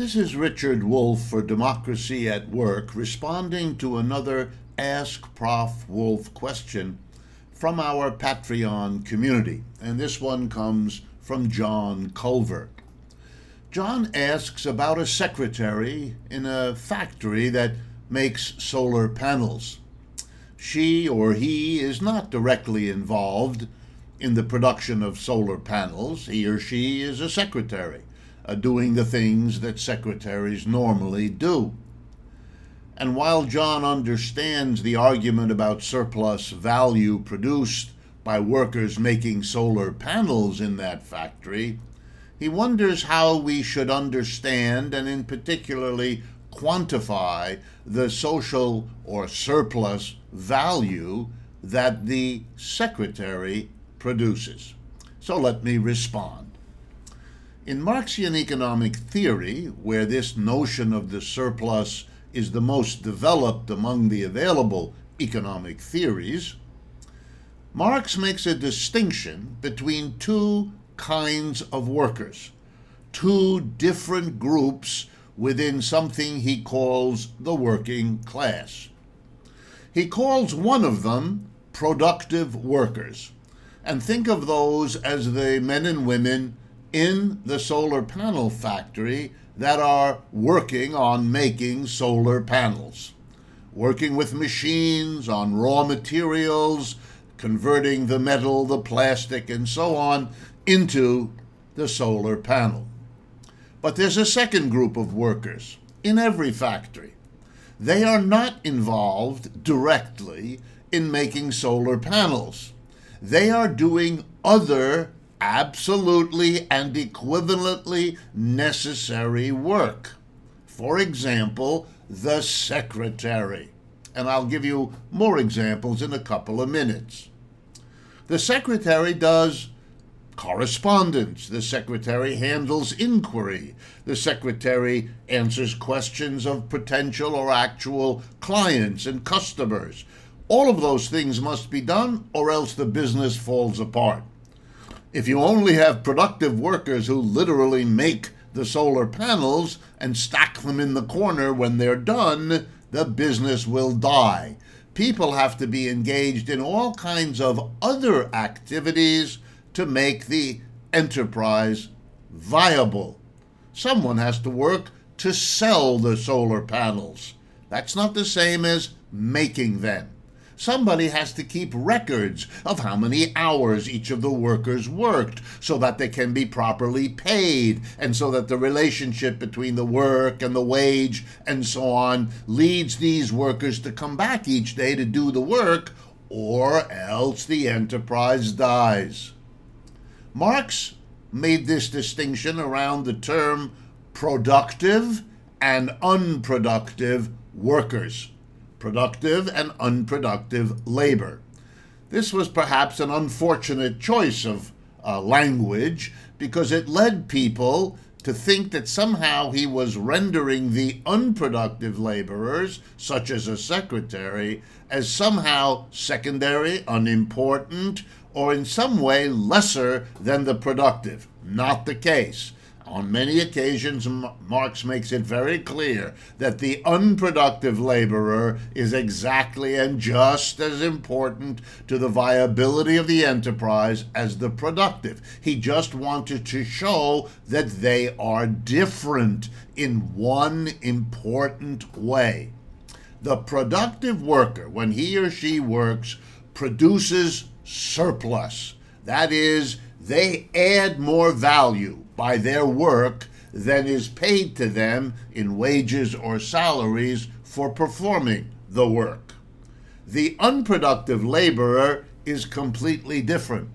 This is Richard Wolff for Democracy at Work responding to another Ask Prof. Wolff question from our Patreon community. And this one comes from John Culver. John asks about a secretary in a factory that makes solar panels. She or he is not directly involved in the production of solar panels. He or she is a secretary uh, doing the things that secretaries normally do. And while John understands the argument about surplus value produced by workers making solar panels in that factory, he wonders how we should understand and, in particularly, quantify the social or surplus value that the secretary produces. So let me respond. In Marxian economic theory, where this notion of the surplus is the most developed among the available economic theories, Marx makes a distinction between two kinds of workers, two different groups within something he calls the working class. He calls one of them productive workers, and think of those as the men and women in the solar panel factory that are working on making solar panels, working with machines on raw materials, converting the metal, the plastic, and so on into the solar panel. But there's a second group of workers in every factory. They are not involved directly in making solar panels. They are doing other absolutely and equivalently necessary work. For example, the secretary. And I'll give you more examples in a couple of minutes. The secretary does correspondence. The secretary handles inquiry. The secretary answers questions of potential or actual clients and customers. All of those things must be done, or else the business falls apart. If you only have productive workers who literally make the solar panels and stack them in the corner when they're done, the business will die. People have to be engaged in all kinds of other activities to make the enterprise viable. Someone has to work to sell the solar panels. That's not the same as making them. Somebody has to keep records of how many hours each of the workers worked so that they can be properly paid and so that the relationship between the work and the wage and so on leads these workers to come back each day to do the work or else the enterprise dies. Marx made this distinction around the term productive and unproductive workers productive and unproductive labor. This was perhaps an unfortunate choice of uh, language because it led people to think that somehow he was rendering the unproductive laborers, such as a secretary, as somehow secondary, unimportant, or in some way lesser than the productive. Not the case. On many occasions, Marx makes it very clear that the unproductive laborer is exactly and just as important to the viability of the enterprise as the productive. He just wanted to show that they are different in one important way. The productive worker, when he or she works, produces surplus. That is, they add more value by their work than is paid to them in wages or salaries for performing the work. The unproductive laborer is completely different.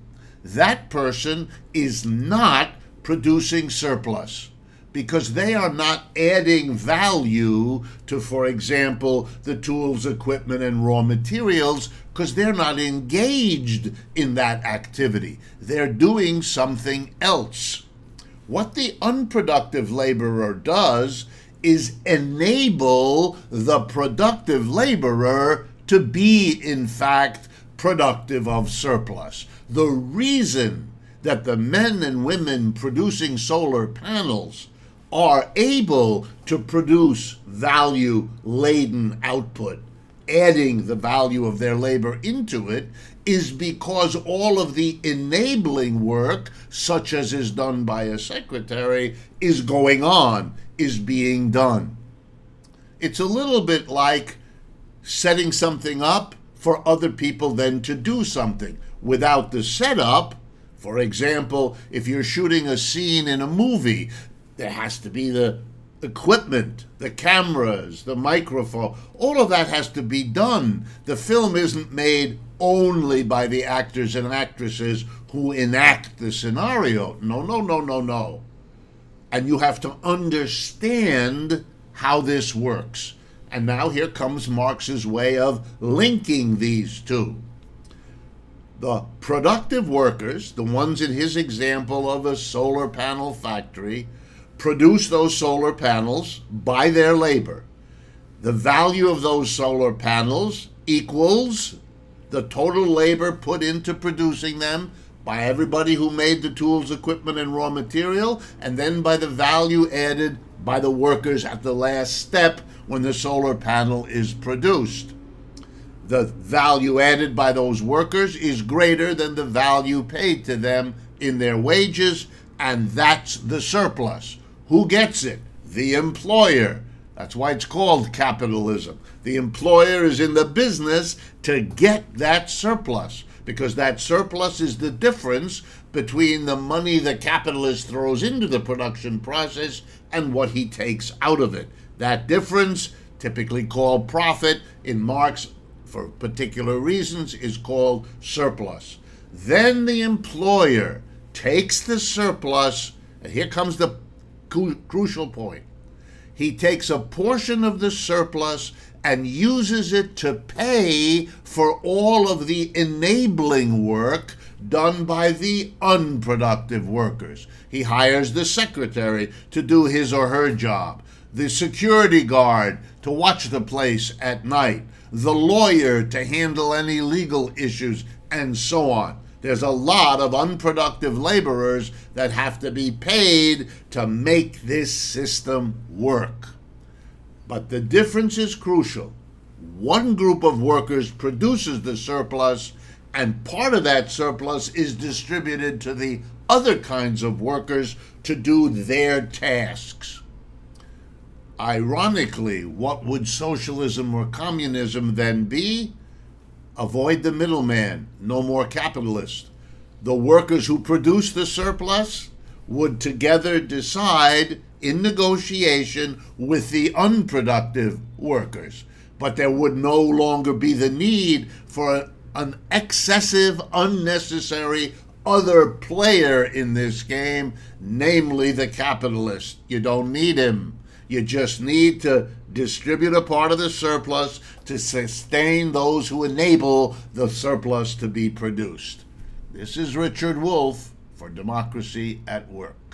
That person is not producing surplus because they are not adding value to, for example, the tools, equipment, and raw materials because they're not engaged in that activity. They're doing something else. What the unproductive laborer does is enable the productive laborer to be, in fact, productive of surplus. The reason that the men and women producing solar panels are able to produce value laden output, adding the value of their labor into it, is because all of the enabling work, such as is done by a secretary, is going on, is being done. It's a little bit like setting something up for other people then to do something. Without the setup, for example, if you're shooting a scene in a movie, there has to be the equipment, the cameras, the microphone, all of that has to be done. The film isn't made only by the actors and actresses who enact the scenario. No, no, no, no, no. And you have to understand how this works. And now here comes Marx's way of linking these two. The productive workers, the ones in his example of a solar panel factory, produce those solar panels by their labor. The value of those solar panels equals the total labor put into producing them by everybody who made the tools, equipment, and raw material, and then by the value added by the workers at the last step when the solar panel is produced. The value added by those workers is greater than the value paid to them in their wages, and that's the surplus. Who gets it? The employer. That's why it's called capitalism. The employer is in the business to get that surplus because that surplus is the difference between the money the capitalist throws into the production process and what he takes out of it. That difference, typically called profit in Marx for particular reasons, is called surplus. Then the employer takes the surplus, and here comes the cu- crucial point. He takes a portion of the surplus and uses it to pay for all of the enabling work done by the unproductive workers. He hires the secretary to do his or her job, the security guard to watch the place at night, the lawyer to handle any legal issues, and so on. There's a lot of unproductive laborers that have to be paid to make this system work. But the difference is crucial. One group of workers produces the surplus, and part of that surplus is distributed to the other kinds of workers to do their tasks. Ironically, what would socialism or communism then be? Avoid the middleman, no more capitalist. The workers who produce the surplus would together decide in negotiation with the unproductive workers. But there would no longer be the need for an excessive, unnecessary other player in this game, namely the capitalist. You don't need him. You just need to distribute a part of the surplus to sustain those who enable the surplus to be produced. This is Richard Wolff for Democracy at Work.